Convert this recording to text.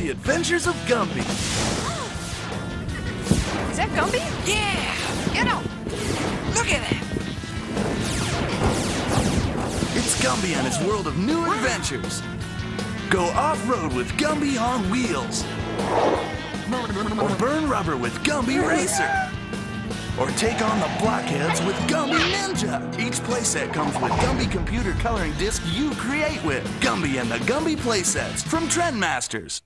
the adventures of Gumby. Is that Gumby? Yeah! You know, look at that! It's Gumby and his world of new adventures. Go off-road with Gumby on wheels. Or burn rubber with Gumby Racer. Or take on the blockheads with Gumby Ninja. Each playset comes with Gumby computer coloring disc you create with. Gumby and the Gumby playsets from Trendmasters.